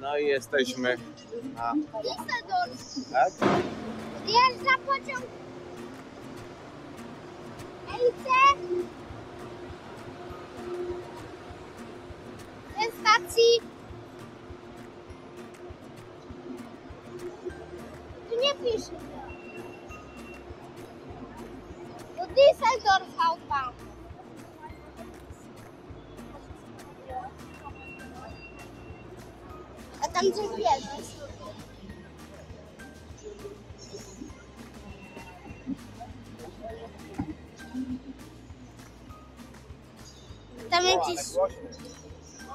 No i jesteśmy. Na... Tak? Odjeżdża pociąg. EIC ze stacji. Tu nie pisze. Do Düsseldorf Hauptbahnhof tam coś jest tam jakiś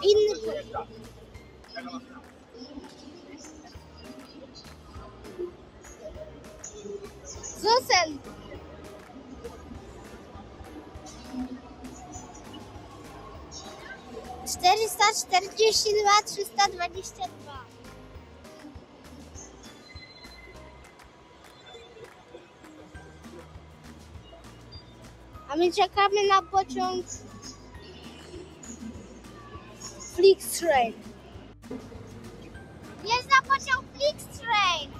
inny. Zosen. Czterysta czterdzieści dwa, trzysta dwadzieścia dwa. My czekamy na pociąg Flix Train. Jest na pociąg Flix Train.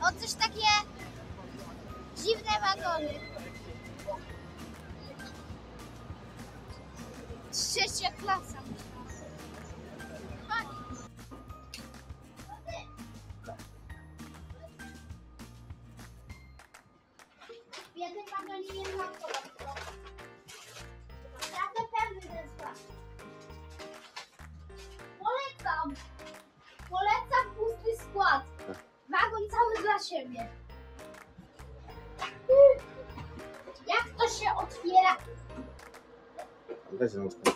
O, coś takie dziwne wagony. Trzecia klasa. Się otwiera? Weź rączkę.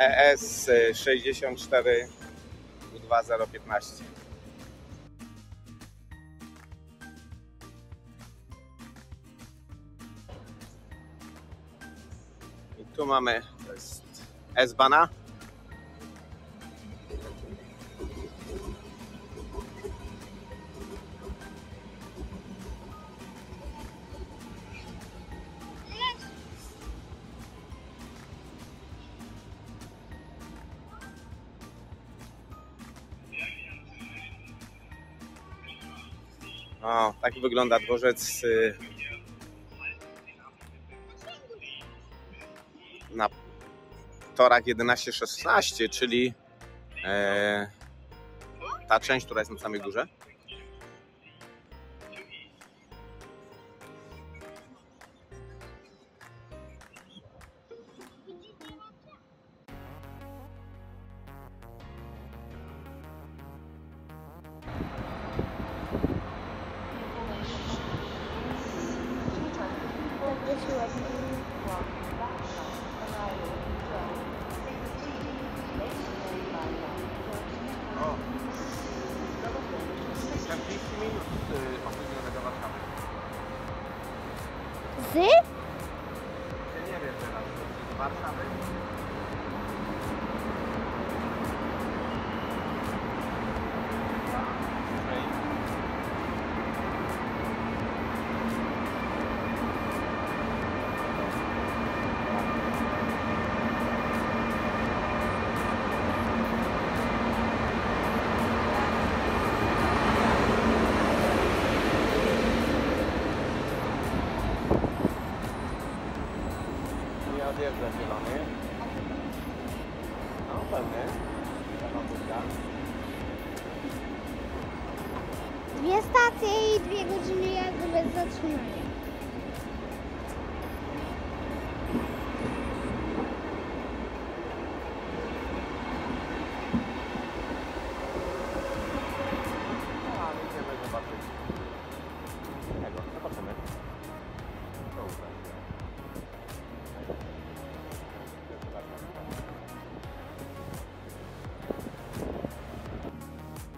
ES 64 U2015. Mamy S-Bana. O, tak wygląda dworzec torach 11-16, czyli e, ta część, która jest na samej górze.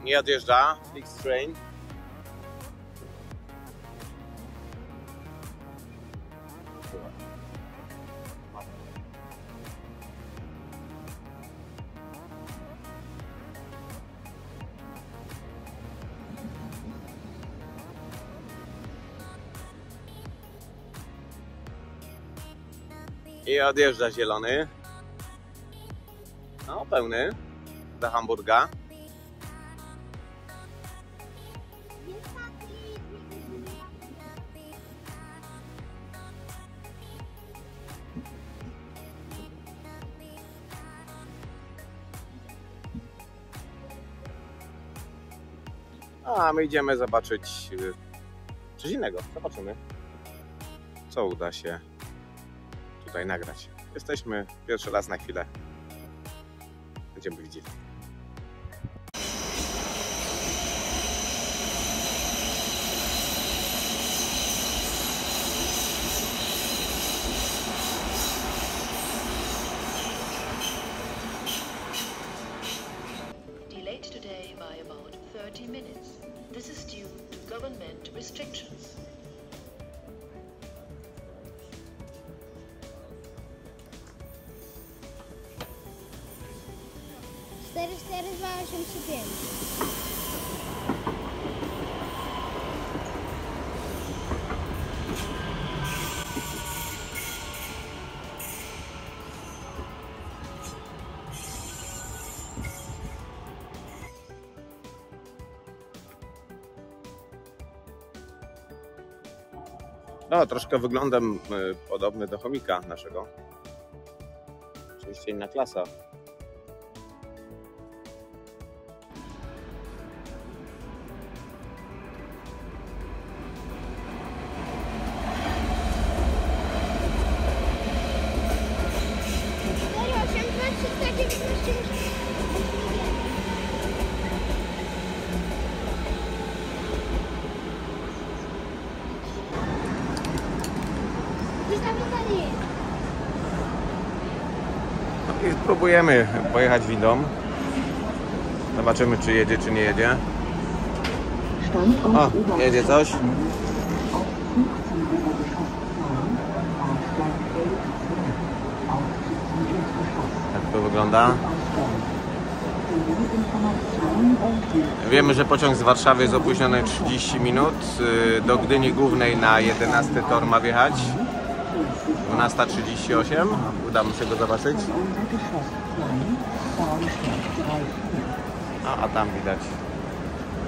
nie odjeżdża, Fix Train. I odjeżdża zielony. No, pełny. Do Hamburga. A my idziemy zobaczyć y, coś innego. Zobaczymy, co uda się tutaj nagrać. Jesteśmy pierwszy raz na chwilę. Będziemy widzieli. 285. No, troszkę wyglądam y, podobny do chomika naszego. Oczywiście inna klasa. Spróbujemy pojechać windą. Zobaczymy, czy jedzie, czy nie jedzie. O, jedzie coś. Tak to wygląda. Wiemy, że pociąg z Warszawy jest opóźniony 30 minut. Y, Do Gdyni Głównej na 11 tor ma wjechać. 12.38. Uda mi się go zobaczyć. A, a tam widać.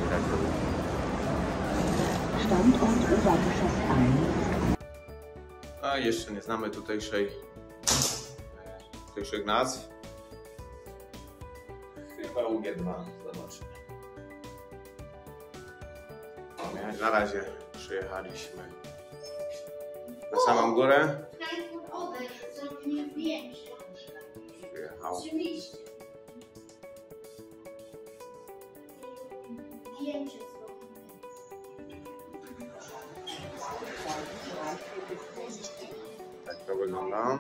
Widać to. Standort Obergeschoss 1. A jeszcze nie znamy tutejszej, tutejszych nazw. Chyba UG2. Zobaczymy. Nie, Na razie przyjechaliśmy na samą górę. Frankfurt Oder, zrobimy zdjęcie. Przyjechał. Oczywiście. Zdjęcie. Tak to wygląda.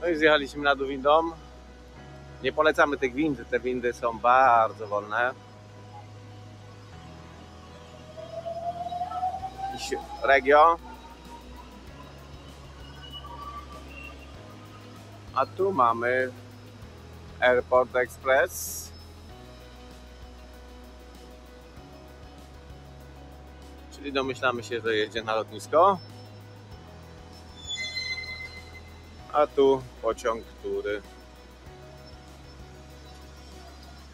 No i zjechaliśmy na dół windą. Nie polecamy tych wind, te windy są bardzo wolne. Jakiś. A tu mamy Airport Express. Czyli domyślamy się, że jedzie na lotnisko. A tu pociąg, który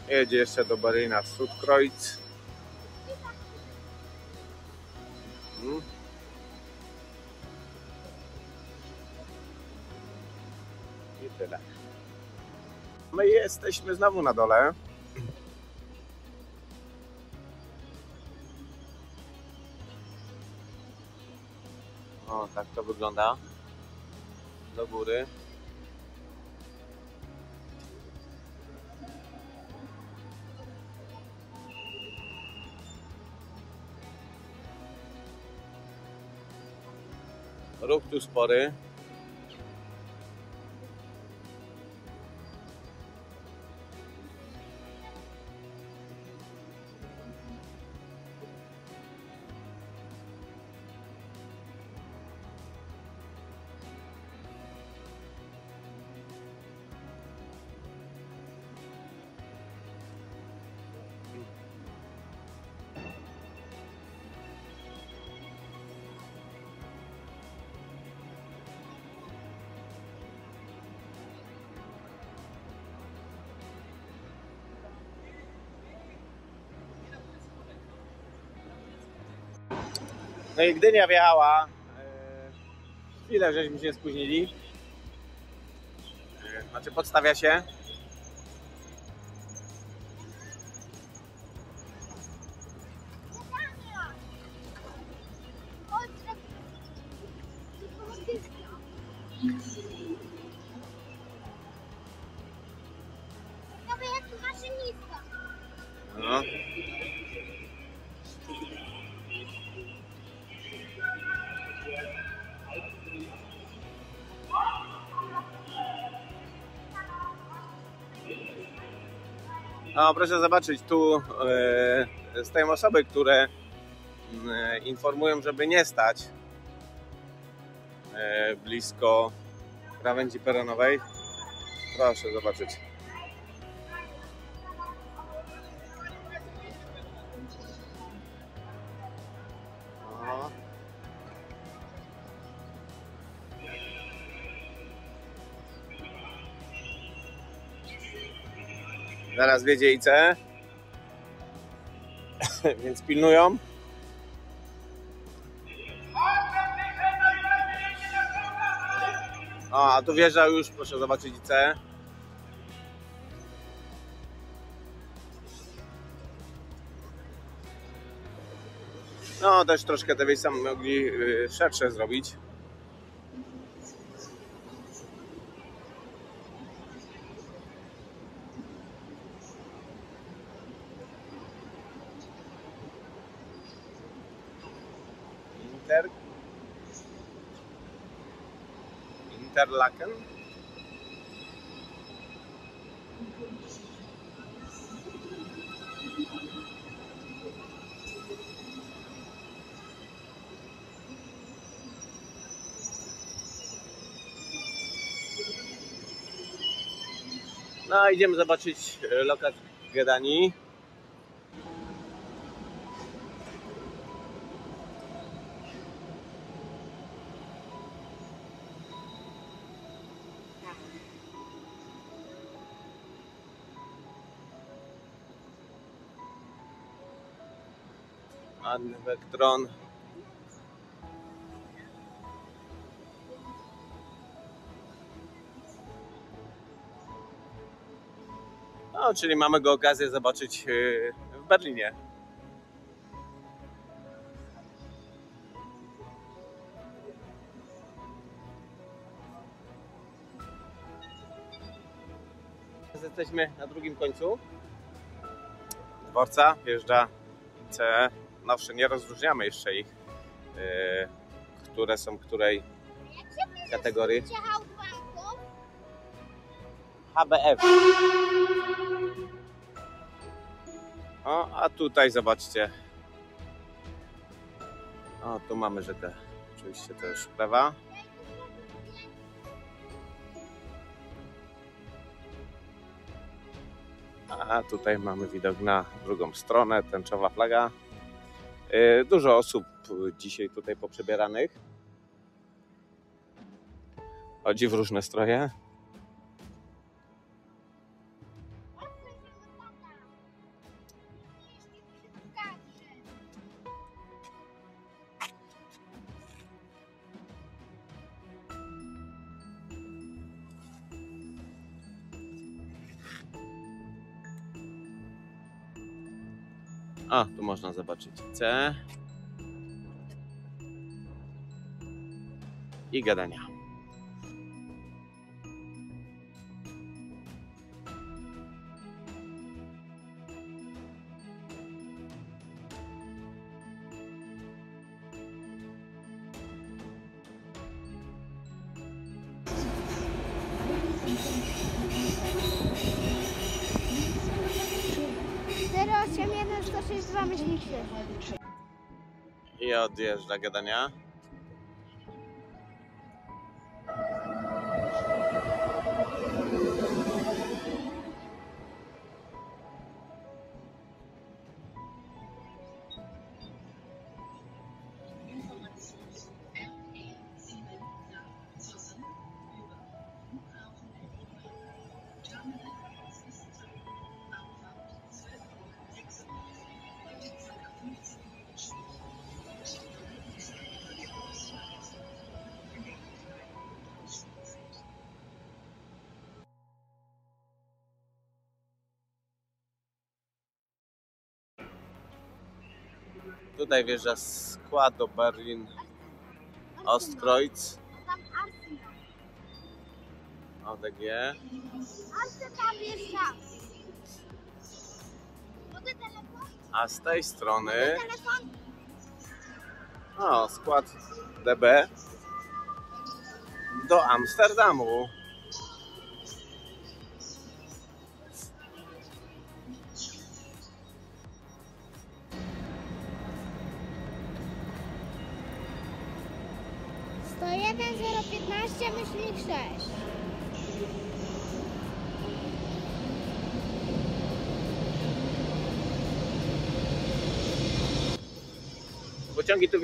jedzie jeszcze do Berlina Stuttgart. Tyle. My jesteśmy znowu na dole. O, tak to wygląda. Do góry. Ruch tu spory. No i Gdynia wjechała. e, Chwilę żeśmy się spóźnili. Znaczy podstawia się. Proszę zobaczyć, tu e, stoją osoby, które e, informują, żeby nie stać e, blisko krawędzi peronowej. Proszę zobaczyć. Zaraz wiedzie IC. Więc pilnują. O, a tu wjeżdża już, proszę zobaczyć IC. No, też troszkę te wejścia mogli y, szersze zrobić. Interlaken? No, idziemy zobaczyć e, lokal Gedani. Vectron. No, czyli mamy go okazję zobaczyć yy, w Berlinie. Jesteśmy na drugim końcu dworca. Wjeżdża CE. Nowsze, nie rozróżniamy jeszcze ich, yy, które są której kategorii. HBF. O, a tutaj zobaczcie. O, tu mamy rzekę. Oczywiście też prawa. A tutaj mamy widok na drugą stronę, tęczowa flaga. Yy, Dużo osób dzisiaj tutaj poprzebieranych. Chodzi w różne stroje. Zobaczyć C. I gadania. 106 dwa myślnik I odjeżdża gadania. Tutaj wjeżdża skład do Berlin Ostkreuz. ODG. Telefon? A z tej strony o, skład DB do Amsterdamu.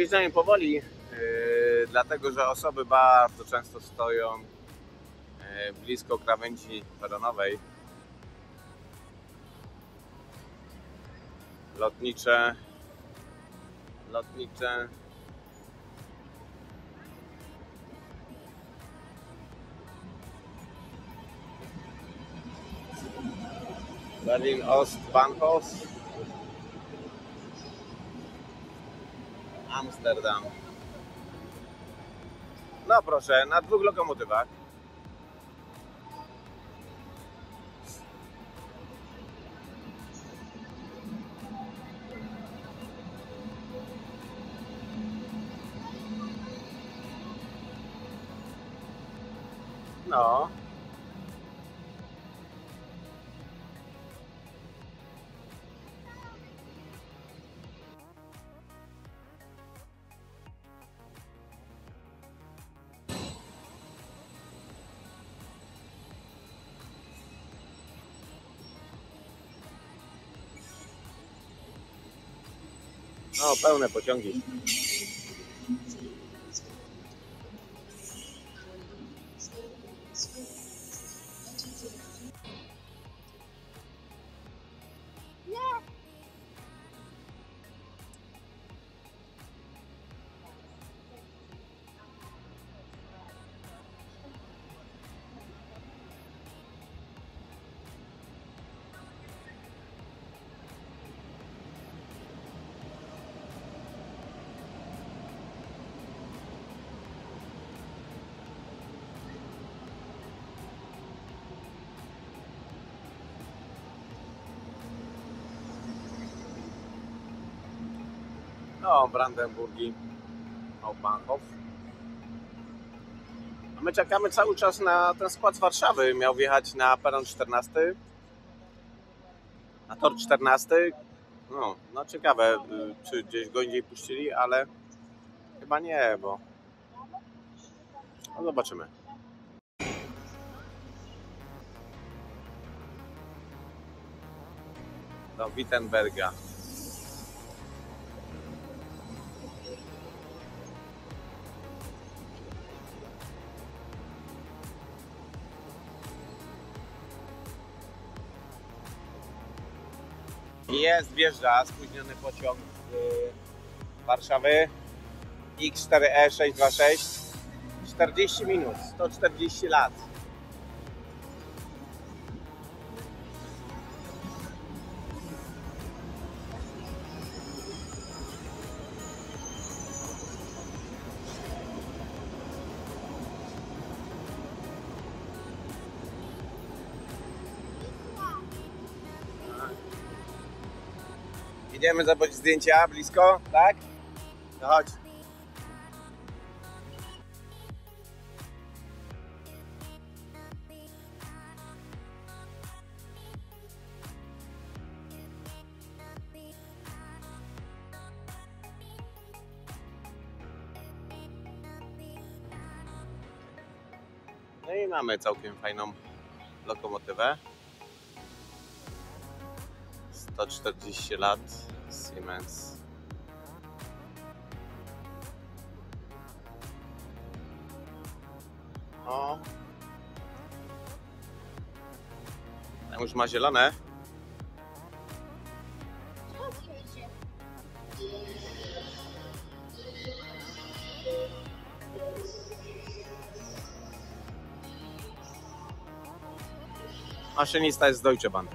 Wjeżdżają powoli, yy, dlatego że osoby bardzo często stoją yy, blisko krawędzi peronowej. Lotnicze, lotnicze. Berlin Ostbahnhof. Amsterdam. No proszę, na dwóch lokomotywach. No. No, pełne pociągi. No, Brandenburgi, Hauptbahnhof. A my czekamy cały czas na ten skład z Warszawy. Miał wjechać na peron 14. Na tor 14. No, no ciekawe, y, czy gdzieś go indziej puścili, ale chyba nie, bo no zobaczymy. Do Wittenberga. Jest, wjeżdża spóźniony pociąg y, Warszawy X4E626 40 minut, 140 lat. Idziemy zrobić zdjęcia blisko, tak? No chodź. No i mamy całkiem fajną lokomotywę. 140 lat Siemens. O. Tam już ma zielone. Maszynista jest z Deutsche Bahn.